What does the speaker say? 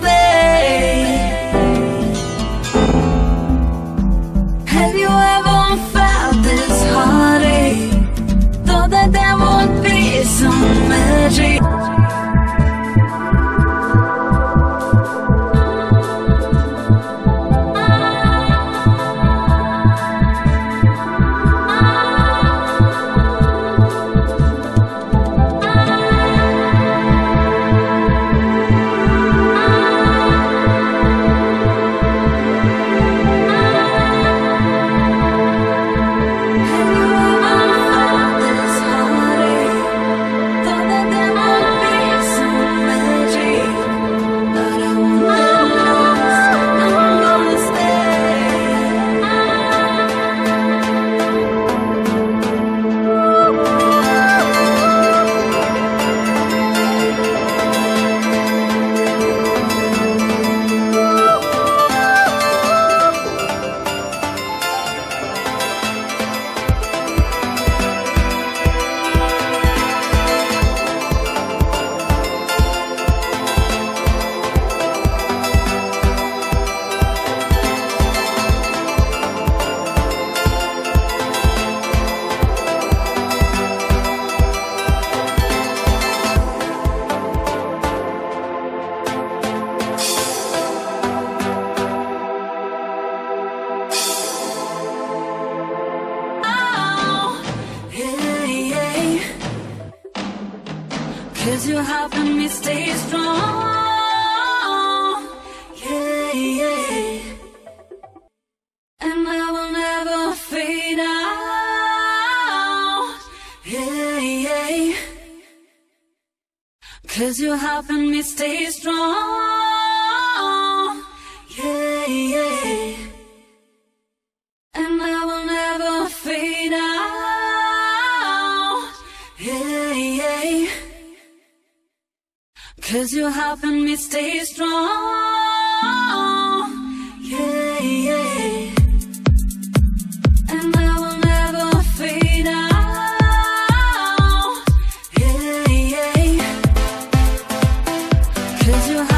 this. Cause you're helping me stay strong. Yeah, yeah. And I will never fade out. Yeah, yeah. Cause you're helping me stay strong. Cause you're helping me stay strong. Yeah, yeah. And I will never fade. Yeah. Cause you